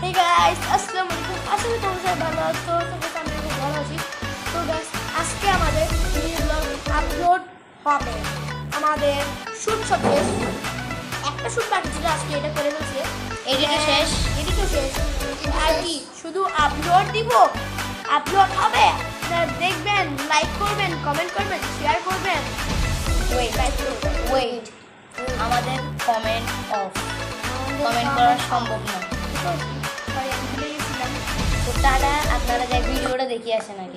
Hey guys, আসসালামু আলাইকুম আশা করি তোমরা সবাই ভালো আছো। তোমরা আমি খুব ভালো আছি। তো গাইস আজকে আমাদের মিনি ব্লগ আপলোড হবে। আমাদের শুট সবে একটা শুট বাকি ছিল আজকে এটা করে ফেলছি। এডিটও শেষ। এডিটও শেষ। আর কি শুধু আপলোড দিব। আপলোড হবে। দেখবেন লাইক করবেন কমেন্ট করবেন শেয়ার করবেন। ওয়েট ওয়েট আমাদের কমেন্ট অফ কমেন্ট করা সম্ভব না। তারা আপনারা যে ভিডিওটা দেখিয়ে আসেন আগে।